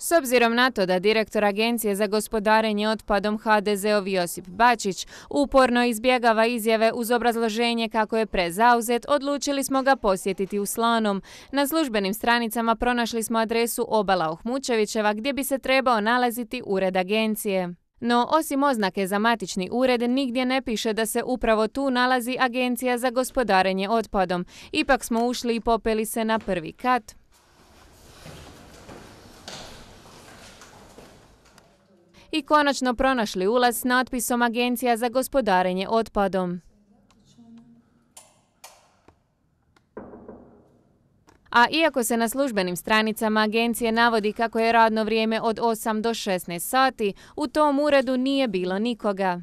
S obzirom na to da direktor Agencije za gospodarenje otpadom HDZ-ov Josip Bačić uporno izbjegava izjave uz obrazloženje kako je prezauzet, odlučili smo ga posjetiti u Slanom. Na službenim stranicama pronašli smo adresu Obala Ohmučevićeva gdje bi se trebao nalaziti ured agencije. No, osim oznake za matični ured, nigdje ne piše da se upravo tu nalazi Agencija za gospodarenje otpadom. Ipak smo ušli i popeli se na prvi kat. I konačno pronašli ulaz s natpisom Agencija za gospodarenje otpadom. A iako se na službenim stranicama agencije navodi kako je radno vrijeme od 8 do 16 sati, u tom uredu nije bilo nikoga.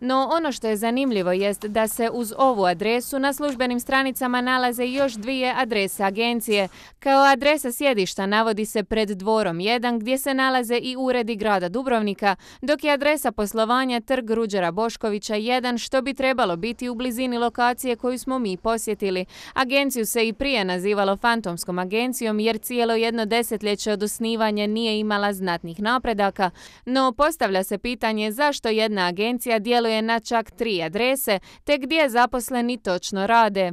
No ono što je zanimljivo jest da se uz ovu adresu na službenim stranicama nalaze još dvije adrese agencije. Kao adresa sjedišta navodi se pred dvorom 1 gdje se nalaze i uredi grada Dubrovnika, dok je adresa poslovanja Trg Ruđera Boškovića 1 što bi trebalo biti u blizini lokacije koju smo mi posjetili. Agenciju se i prije nazivalo fantomskom agencijom jer cijelo jedno desetljeće od osnivanja nije imala znatnih napredaka, no postavlja se pitanje zašto jedna agencija djeluje je na čak tri adrese, te gdje zaposleni točno rade.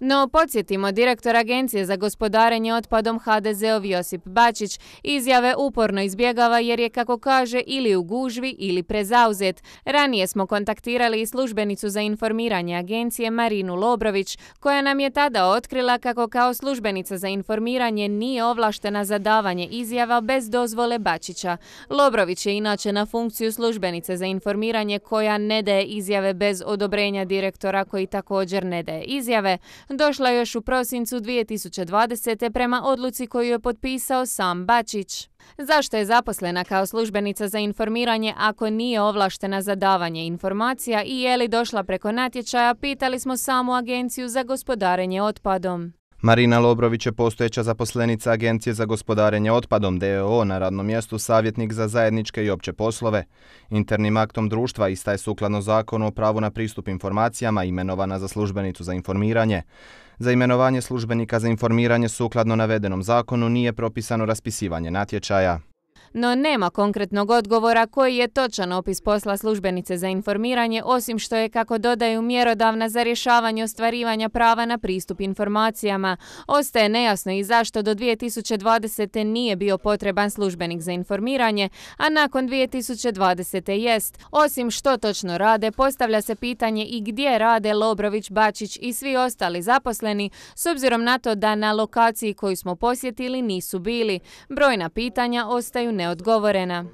No, podsjetimo, direktor Agencije za gospodarenje otpadom HDZ-ov Josip Bačić izjave uporno izbjegava jer je, kako kaže, ili u gužvi ili prezauzet. Ranije smo kontaktirali i službenicu za informiranje agencije Marinu Lobrović, koja nam je tada otkrila kako kao službenica za informiranje nije ovlaštena za davanje izjava bez dozvole Bačića. Lobrović je inače na funkciju službenice za informiranje koja ne daje izjave bez odobrenja direktora koji također ne daje izjave, došla još u prosincu 2020. prema odluci koju je potpisao sam Bačić. Zašto je zaposlena kao službenica za informiranje ako nije ovlaštena za davanje informacija i je li došla preko natječaja, pitali smo samu agenciju za gospodarenje otpadom. Marina Lobrović je postojeća zaposlenica Agencije za gospodarenje otpadom DOO na radnom mjestu savjetnik za zajedničke i opće poslove. Internim aktom društva ista je sukladno zakonu o pravu na pristup informacijama imenovana za službenicu za informiranje. Za imenovanje službenika za informiranje sukladno navedenom zakonu nije propisano raspisivanje natječaja no nema konkretnog odgovora koji je točan opis posla službenice za informiranje, osim što je, kako dodaju, mjerodavna za rješavanje ostvarivanja prava na pristup informacijama. Ostaje nejasno i zašto do 2020. nije bio potreban službenik za informiranje, a nakon 2020. jest. Osim što točno rade, postavlja se pitanje i gdje rade Lobrović, Bačić i svi ostali zaposleni, s obzirom na to da na lokaciji koju smo posjetili nisu bili. Brojna pitanja ostaju neodgovorena.